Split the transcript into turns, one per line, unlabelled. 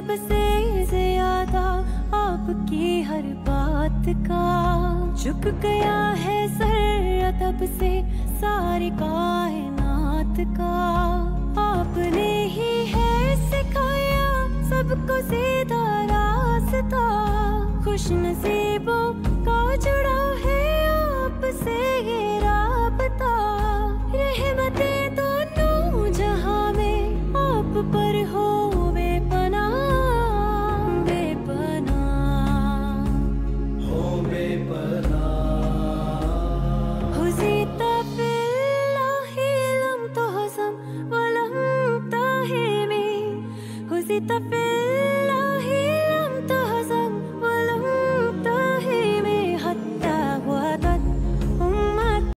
सबसे ज़्यादा आपकी हर बात का झुक गया है सर, तब से सारी कायनात का आपने ही है सिखाया सबको सीधा रास्ता। खुश नसीबों si te feel